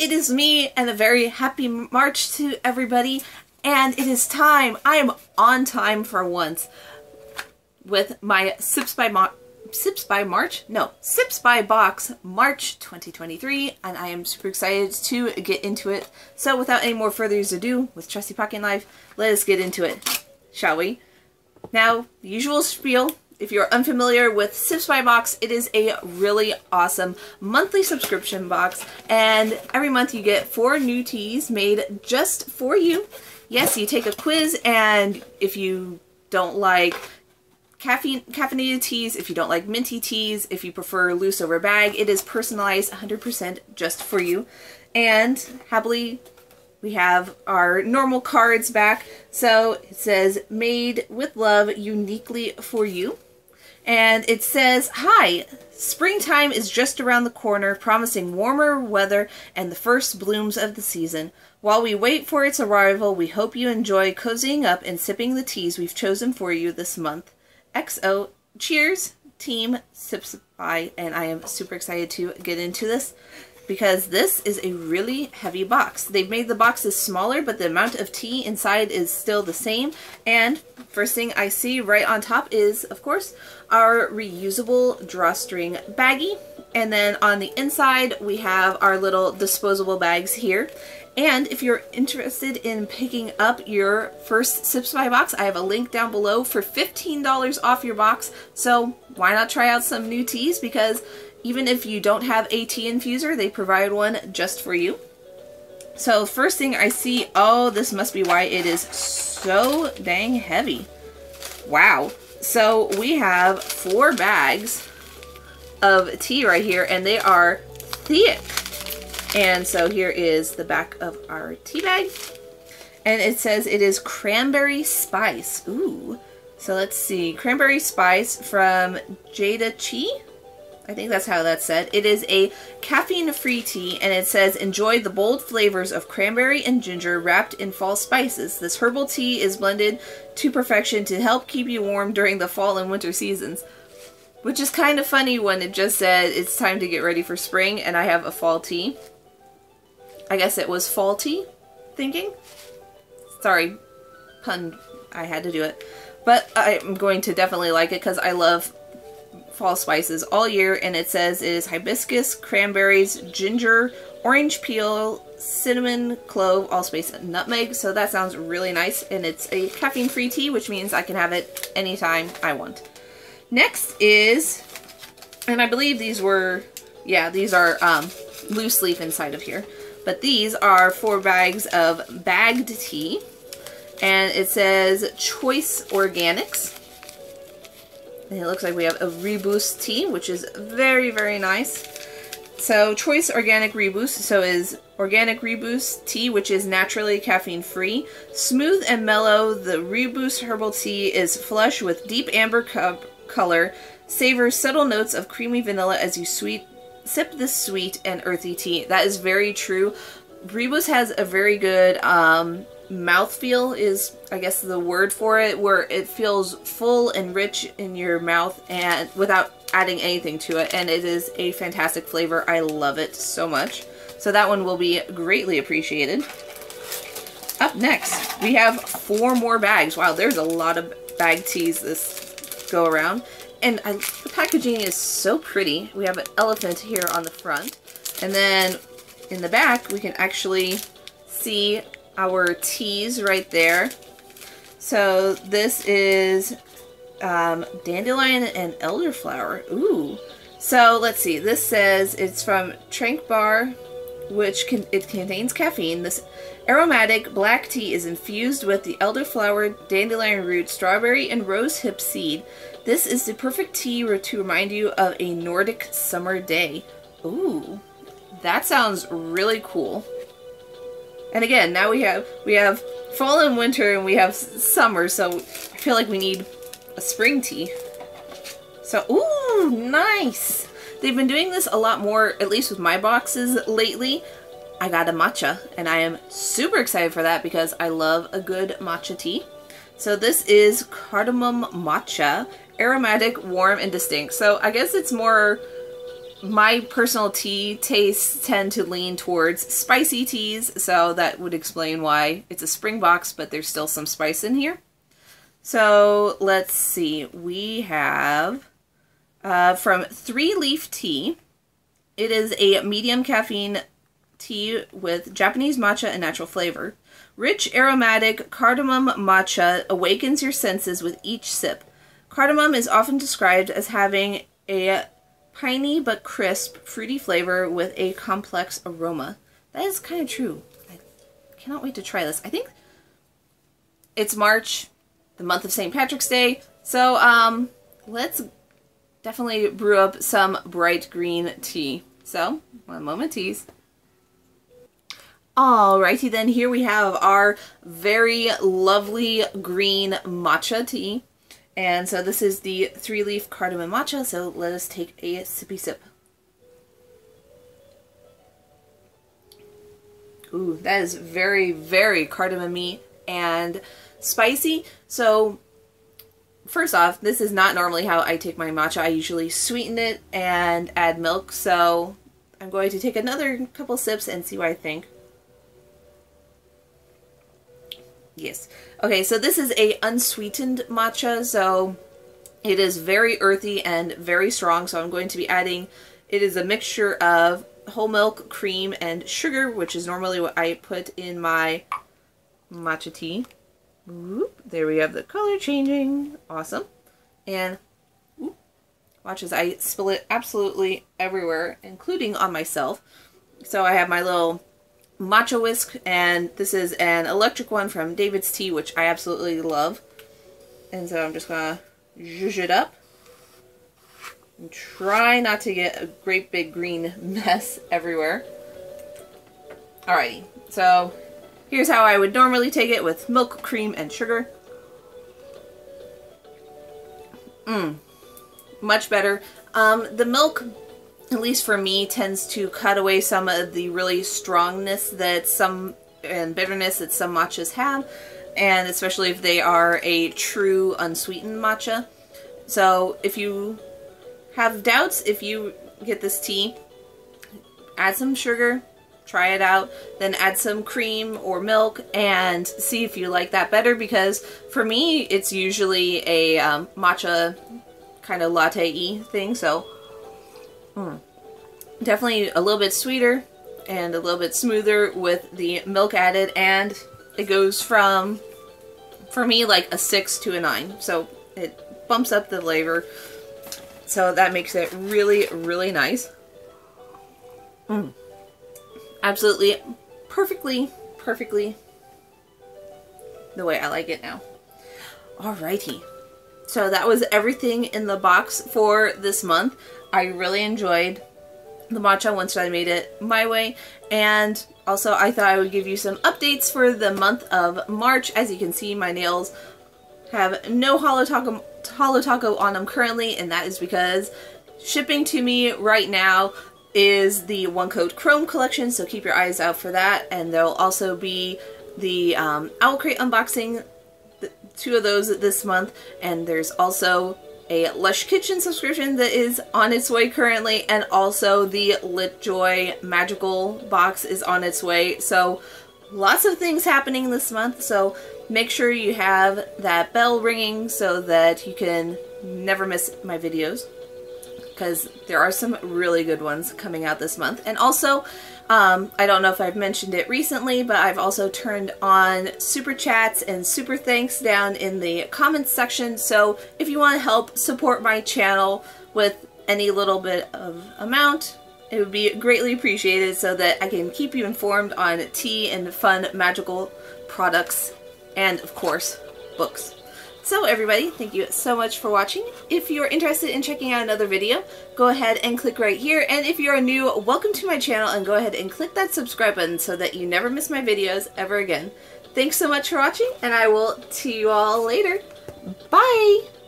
it is me and a very happy March to everybody. And it is time. I am on time for once with my Sips by Mo Sips by March? No, Sips by Box March 2023 and I am super excited to get into it. So without any more further ado, with Trusty Pocket Knife, let us get into it, shall we? Now, usual spiel, if you're unfamiliar with Sips Box, it is a really awesome monthly subscription box, and every month you get four new teas made just for you. Yes, you take a quiz, and if you don't like caffeine caffeinated teas, if you don't like minty teas, if you prefer loose over bag, it is personalized 100% just for you. And happily we have our normal cards back. So it says, made with love, uniquely for you. And it says, Hi, springtime is just around the corner, promising warmer weather and the first blooms of the season. While we wait for its arrival, we hope you enjoy cozying up and sipping the teas we've chosen for you this month. XO, cheers, team Sips by, and I am super excited to get into this because this is a really heavy box. They've made the boxes smaller, but the amount of tea inside is still the same. And first thing I see right on top is, of course, our reusable drawstring baggie. And then on the inside, we have our little disposable bags here. And if you're interested in picking up your first Sips by box, I have a link down below for $15 off your box. So why not try out some new teas? Because even if you don't have a tea infuser, they provide one just for you. So first thing I see, oh, this must be why it is so dang heavy. Wow. So we have four bags of tea right here, and they are thick. And so here is the back of our tea bag. And it says it is cranberry spice. Ooh. So let's see. Cranberry spice from Jada Chi. I think that's how that's said. It is a caffeine-free tea, and it says, enjoy the bold flavors of cranberry and ginger wrapped in fall spices. This herbal tea is blended to perfection to help keep you warm during the fall and winter seasons. Which is kind of funny when it just said it's time to get ready for spring, and I have a fall tea. I guess it was faulty thinking. Sorry, pun, I had to do it. But I'm going to definitely like it because I love fall spices all year and it says it is hibiscus, cranberries, ginger, orange peel, cinnamon, clove, allspice, and nutmeg. So that sounds really nice and it's a caffeine free tea which means I can have it anytime I want. Next is, and I believe these were, yeah, these are um, loose leaf inside of here. But these are four bags of bagged tea. And it says Choice Organics. And it looks like we have a Rooibos tea, which is very, very nice. So Choice Organic Rooibos, so is Organic Rooibos tea, which is naturally caffeine free. Smooth and mellow, the Rooibos herbal tea is flush with deep amber color, savors subtle notes of creamy vanilla as you sweet sip this sweet and earthy tea. That is very true. Rooibos has a very good um, mouthfeel is, I guess, the word for it, where it feels full and rich in your mouth and without adding anything to it. And it is a fantastic flavor. I love it so much. So that one will be greatly appreciated. Up next, we have four more bags. Wow, there's a lot of bag teas this go around. And I, the packaging is so pretty. We have an elephant here on the front. And then in the back, we can actually see our teas right there. So this is um, dandelion and elderflower. Ooh. So let's see. This says it's from Tranquebar, which can, it contains caffeine. This aromatic black tea is infused with the elderflower, dandelion root, strawberry, and rose hip seed. This is the perfect tea to remind you of a Nordic summer day. Ooh, that sounds really cool. And again, now we have we have fall and winter and we have summer, so I feel like we need a spring tea. So, ooh, nice! They've been doing this a lot more, at least with my boxes lately. I got a matcha, and I am super excited for that because I love a good matcha tea. So this is cardamom matcha, aromatic, warm, and distinct. So I guess it's more my personal tea tastes tend to lean towards spicy teas, so that would explain why it's a spring box, but there's still some spice in here. So let's see, we have uh, from Three Leaf Tea. It is a medium caffeine tea with Japanese matcha and natural flavor. Rich aromatic cardamom matcha awakens your senses with each sip. Cardamom is often described as having a piney but crisp, fruity flavor with a complex aroma. That is kind of true. I cannot wait to try this. I think it's March, the month of St. Patrick's Day, so um, let's definitely brew up some bright green tea. So, one moment, teas. Alrighty then, here we have our very lovely green matcha tea. And so this is the three-leaf cardamom matcha, so let us take a sippy sip. Ooh, that is very, very cardamom and spicy. So first off, this is not normally how I take my matcha. I usually sweeten it and add milk, so I'm going to take another couple sips and see what I think. Yes. Okay, so this is a unsweetened matcha, so it is very earthy and very strong, so I'm going to be adding, it is a mixture of whole milk, cream, and sugar, which is normally what I put in my matcha tea. Whoop, there we have the color changing. Awesome. And whoop, watch as I spill it absolutely everywhere, including on myself. So I have my little matcha whisk, and this is an electric one from David's Tea, which I absolutely love. And so I'm just going to zhuzh it up. And try not to get a great big green mess everywhere. Alrighty, so here's how I would normally take it with milk, cream, and sugar. Mmm, much better. Um, the milk at least for me, tends to cut away some of the really strongness that some and bitterness that some matchas have, and especially if they are a true unsweetened matcha. So if you have doubts, if you get this tea, add some sugar, try it out, then add some cream or milk and see if you like that better because for me it's usually a um, matcha kind of latte-y thing, so Mm. Definitely a little bit sweeter and a little bit smoother with the milk added and it goes from, for me, like a 6 to a 9. So it bumps up the flavor. So that makes it really, really nice. Mm. Absolutely, perfectly, perfectly the way I like it now. Alrighty. So that was everything in the box for this month. I really enjoyed the matcha once I made it my way and also I thought I would give you some updates for the month of March. As you can see my nails have no holo taco, taco on them currently and that is because shipping to me right now is the One Coat Chrome collection so keep your eyes out for that and there'll also be the um, Owl Crate unboxing two of those this month and there's also a Lush Kitchen subscription that is on its way currently, and also the LitJoy magical box is on its way. So lots of things happening this month, so make sure you have that bell ringing so that you can never miss my videos because there are some really good ones coming out this month. And also, um, I don't know if I've mentioned it recently, but I've also turned on super chats and super thanks down in the comments section. So if you want to help support my channel with any little bit of amount, it would be greatly appreciated so that I can keep you informed on tea and fun magical products and, of course, books. So everybody, thank you so much for watching. If you're interested in checking out another video, go ahead and click right here. And if you're new, welcome to my channel and go ahead and click that subscribe button so that you never miss my videos ever again. Thanks so much for watching and I will see you all later. Bye!